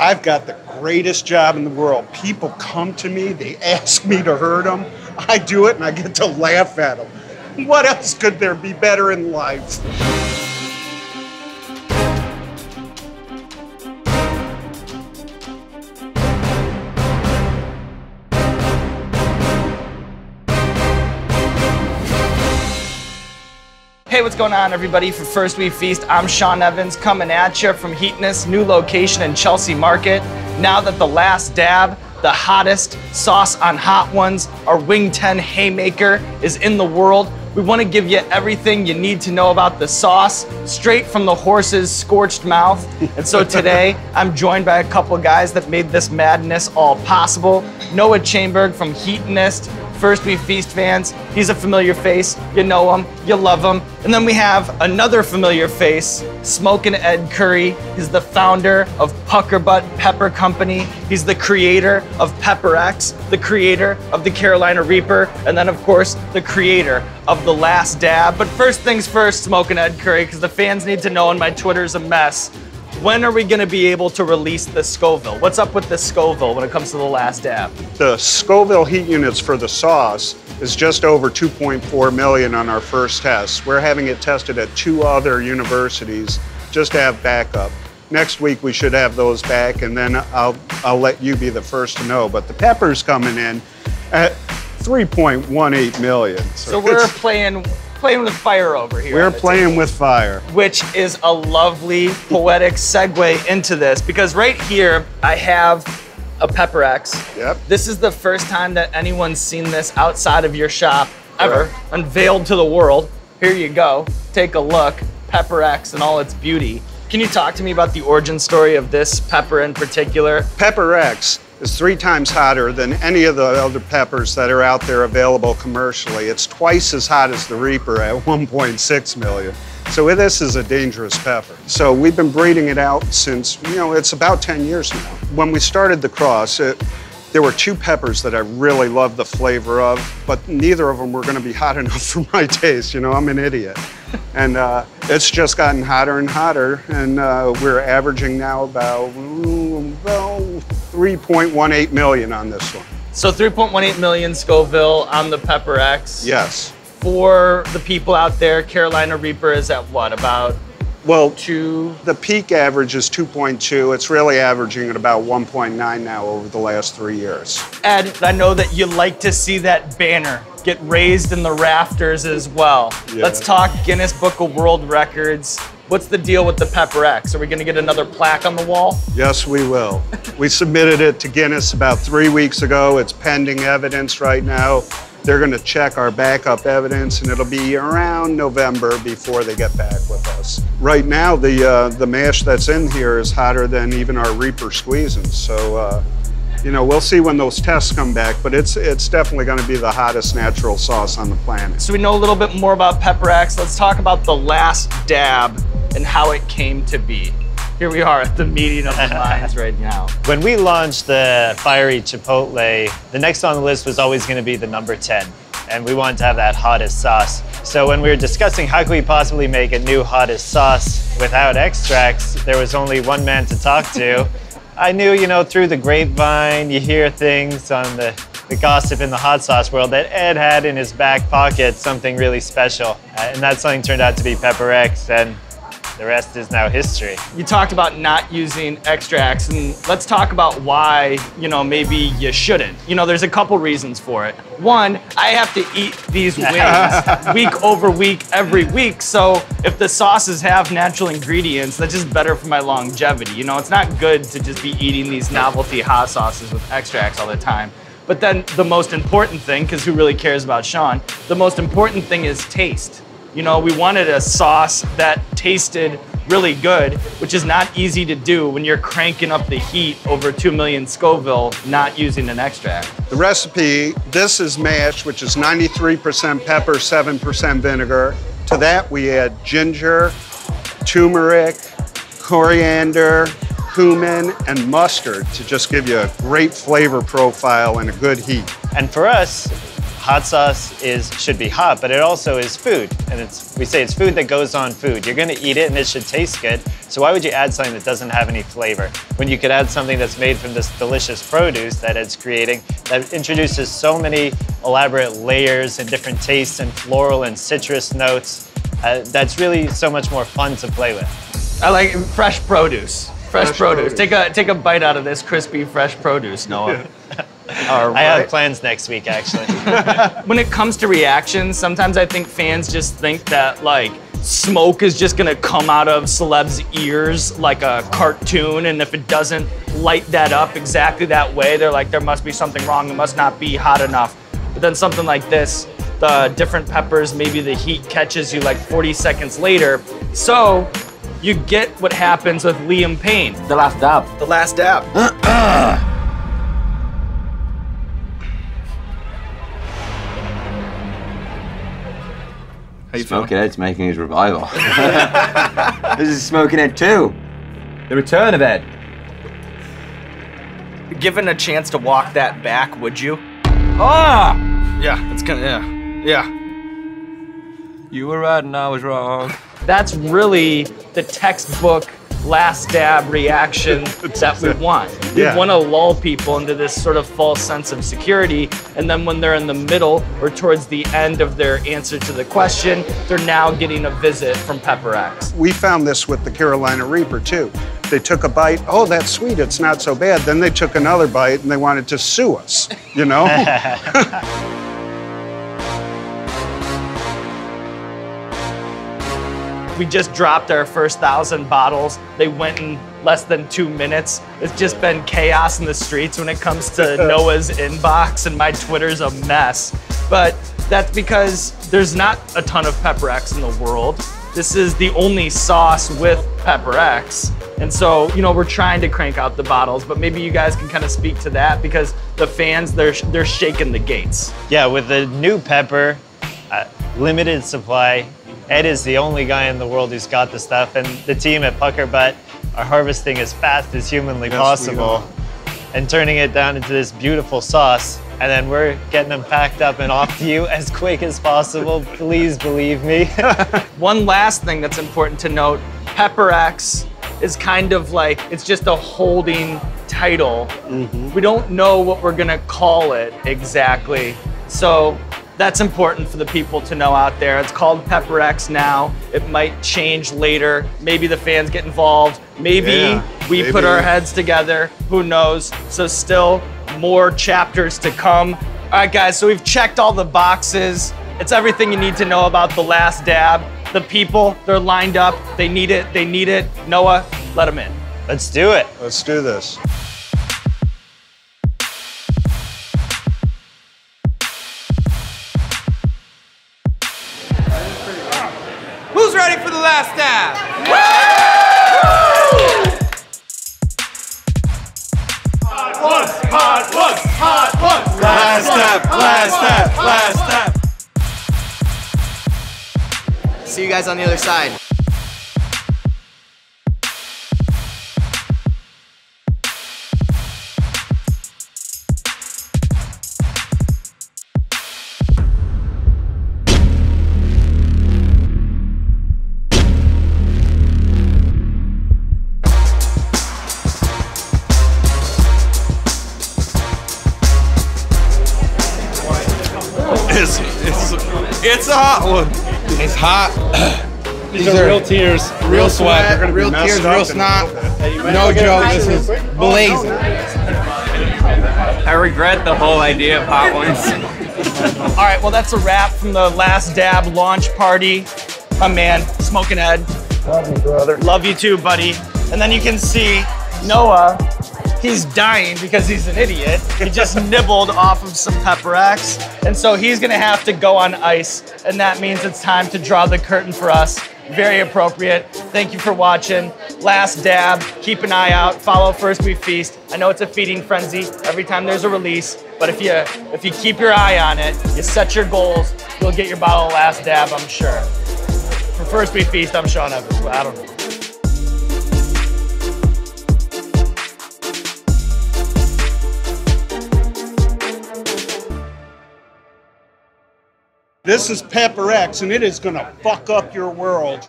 I've got the greatest job in the world. People come to me, they ask me to hurt them. I do it and I get to laugh at them. What else could there be better in life? Hey, what's going on, everybody? For First We Feast, I'm Sean Evans coming at you from Heatonist, new location in Chelsea Market. Now that the last dab, the hottest sauce on hot ones, our Wing 10 Haymaker is in the world, we want to give you everything you need to know about the sauce, straight from the horse's scorched mouth. And so today, I'm joined by a couple guys that made this madness all possible. Noah Chaimberg from Heatonist, First We Feast fans. He's a familiar face. You know him, you love him. And then we have another familiar face, Smokin' Ed Currie. He's the founder of PuckerButt Pepper Company. He's the creator of Pepper X, the creator of the Carolina Reaper, and then, of course, the creator of The Last Dab. But first things first, Smokin' Ed Currie, because the fans need to know, and my Twitter's a mess. When are we going to be able to release the Scoville? What's up with the Scoville when it comes to the last dab? The Scoville heat units for the sauce is just over 2.4 million on our first test. We're having it tested at two other universities just to have backup. Next week we should have those back, and then I'll I'll let you be the first to know. But the pepper's coming in at 3.18 million. So, we're playing playing with fire over here. we're playing table, with fire. which is a lovely poetic segue into this because right here I have a Pepper X. Yep. This is the first time that anyone's seen this outside of your shop ever, Correct. unveiled to the world. Here you go. Take a look. Pepper X and all its beauty. Can you talk to me about the origin story of this pepper in particular? Pepper X is three times hotter than any of the other peppers that are out there available commercially. It's twice as hot as the Reaper at 1.6 million. So this is a dangerous pepper. So we've been breeding it out since, you know, it's about 10 years now. When we started the cross, it, there were two peppers that I really loved the flavor of, but neither of them were going to be hot enough for my taste. You know, I'm an idiot. And uh, it's just gotten hotter and hotter, and uh, we're averaging now about, about 3.18 million on this one. So 3.18 million Scoville on the Pepper X. Yes. For the people out there, Carolina Reaper is at what? About Well, the peak average is 2.2. It's really averaging at about 1.9 now over the last three years. Ed, I know that you like to see that banner get raised in the rafters as well. Yeah. Let's talk Guinness Book of World Records. What's the deal with the Pepper X? Are we gonna get another plaque on the wall? Yes, we will. We submitted it to Guinness about three weeks ago. It's pending evidence right now. They're going to check our backup evidence, and it'll be around November before they get back with us. Right now, the uh, the mash that's in here is hotter than even our Reaper squeezing. So, uh, you know, we'll see when those tests come back. But it's it's definitely going to be the hottest natural sauce on the planet. So we know a little bit more about Pepper X. Let's talk about the last dab and how it came to be. Here we are at the meeting of the minds right now. When we launched the fiery chipotle, the next on the list was always going to be the number 10. And we wanted to have that hottest sauce. So when we were discussing how could we possibly make a new hottest sauce without extracts, there was only one man to talk to. I knew, you know, through the grapevine, you hear things on the, the gossip in the hot sauce world that Ed had in his back pocket something really special. Uh, and that something turned out to be Pepper X, and the rest is now history. You talked about not using extracts, and let's talk about why, you know, maybe you shouldn't. You know, there's a couple reasons for it. One, I have to eat these wings week over week, every week. So if the sauces have natural ingredients, that's just better for my longevity. You know, it's not good to just be eating these novelty hot sauces with extracts all the time. But then the most important thing, because who really cares about Sean, the most important thing is taste. You know, we wanted a sauce that tasted really good, which is not easy to do when you're cranking up the heat over 2 million Scoville not using an extract. The recipe, this is mash, which is 93% pepper, 7% vinegar. To that, we add ginger, turmeric, coriander, cumin, and mustard to just give you a great flavor profile and a good heat. And for us, hot sauce is should be hot, but it also is food. And it's we say it's food that goes on food. You're gonna eat it and it should taste good. So why would you add something that doesn't have any flavor when you could add something that's made from this delicious produce that it's creating that introduces so many elaborate layers and different tastes and floral and citrus notes. Uh, that's really so much more fun to play with. I like fresh produce. Fresh, Fresh produce. produce. Take a take a bite out of this crispy fresh produce, Noah. All I have plans next week actually. when it comes to reactions, sometimes I think fans just think that like smoke is just gonna come out of celebs' ears like a cartoon, and if it doesn't light that up exactly that way, they're like, there must be something wrong. It must not be hot enough. But then something like this, the different peppers, maybe the heat catches you like 40 seconds later. So you get what happens with Liam Payne. The last dab. The last dab. Uh-uh. How you feeling? Smoking Ed's making his revival. this is Smoking Ed 2. The return of Ed. Given a chance to walk that back, would you? Ah! Yeah, it's gonna. Yeah, yeah. You were right and I was wrong. That's really the textbook last dab reaction that we want. We Yeah. want to lull people into this sort of false sense of security, and then when they're in the middle or towards the end of their answer to the question, they're now getting a visit from Pepper X. We found this with the Carolina Reaper too. They took a bite, oh, that's sweet, it's not so bad. Then they took another bite and they wanted to sue us, you know? We just dropped our first thousand bottles. They went in less than two minutes. It's just been chaos in the streets when it comes to Noah's inbox, and my Twitter's a mess. But that's because there's not a ton of Pepper X in the world. This is the only sauce with Pepper X. And so, you know, we're trying to crank out the bottles, but maybe you guys can kind of speak to that because the fans, they're, they're shaking the gates. Yeah, with the new pepper, uh, limited supply. Ed is the only guy in the world who's got the stuff, and the team at PuckerButt are harvesting as fast as humanly Yes, possible and turning it down into this beautiful sauce. And then we're getting them packed up and off to you as quick as possible. Please believe me. One last thing that's important to note Pepper X is kind of like, it's just a holding title. Mm-hmm. We don't know what we're gonna call it exactly. So that's important for the people to know out there. It's called Pepper X now. It might change later. Maybe the fans get involved. Maybe Yeah, we put our heads together. Who knows? So, still more chapters to come. All right, guys, so we've checked all the boxes. It's everything you need to know about the last dab. The people, they're lined up. They need it. They need it. Noah, let them in. Let's do it. Let's do this. Ready for the last dab? Last step, last step, last step. See you guys on the other side. A hot one. It's hot. These are real tears, real sweat, gonna real tears, up real in snot. little. No joke, this is blazing. I regret the whole idea of hot ones. All right, well, that's a wrap from the last dab launch party. My man, Smoking Ed. Love you, brother. Love you too, buddy. And then you can see Noah. He's dying because he's an idiot. He just nibbled off of some Pepper X. And so he's gonna have to go on ice. And that means it's time to draw the curtain for us. Very appropriate. Thank you for watching. Last dab. Keep an eye out. Follow First We Feast. I know it's a feeding frenzy every time there's a release, but if you if you keep your eye on it, you set your goals, you'll get your bottle of Last Dab, I'm sure. For First We Feast, I'm Sean Evans. I don't know. This is Pepper X, and it is gonna fuck up your world.